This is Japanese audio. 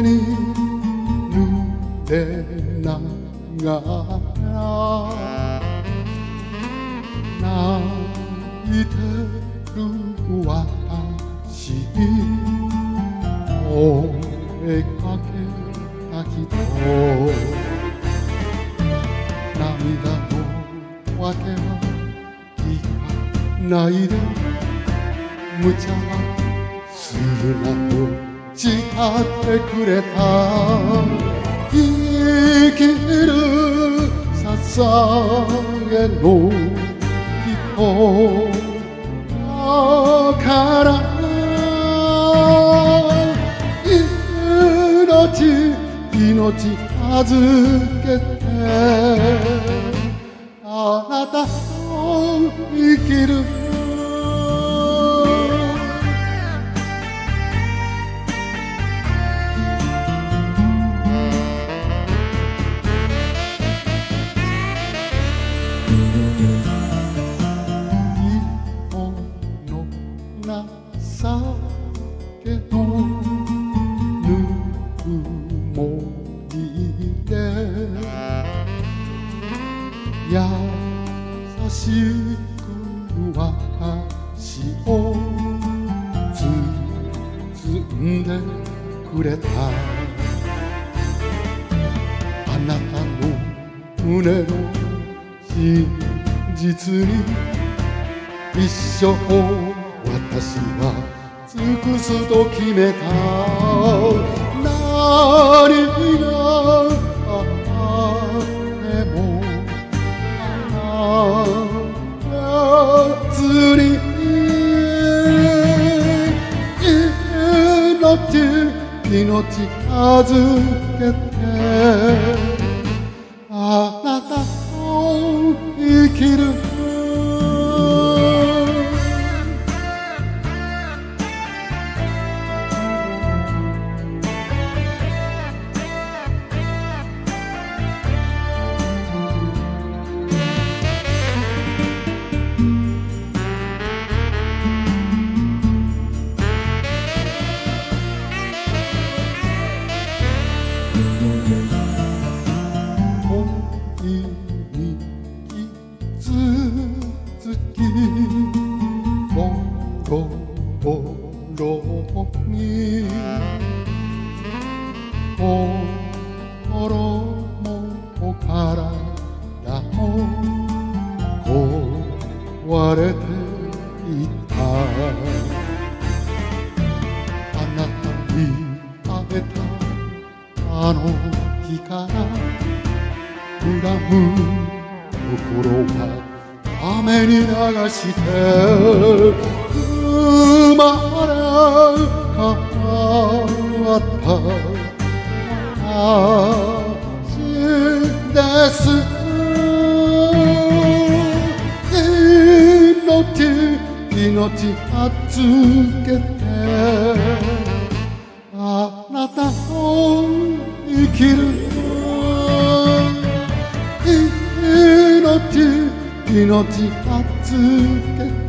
に濡れながら泣いてる私追いかけた人涙のわけは聞かないで。無茶はするなと。誓ってくれた。生きる捧げの人だから命命預けて。あなたと生きる情けのぬくもりで優しく私を包んでくれた。あなたの胸の真実に一生私は尽くすと決めた。何があっても。あなたに命命預けて心も体も壊れていたあなたに会えたあの日から。恨む心は雨に流して生まれ変わった。命預けてあなたを生きる命命預けて。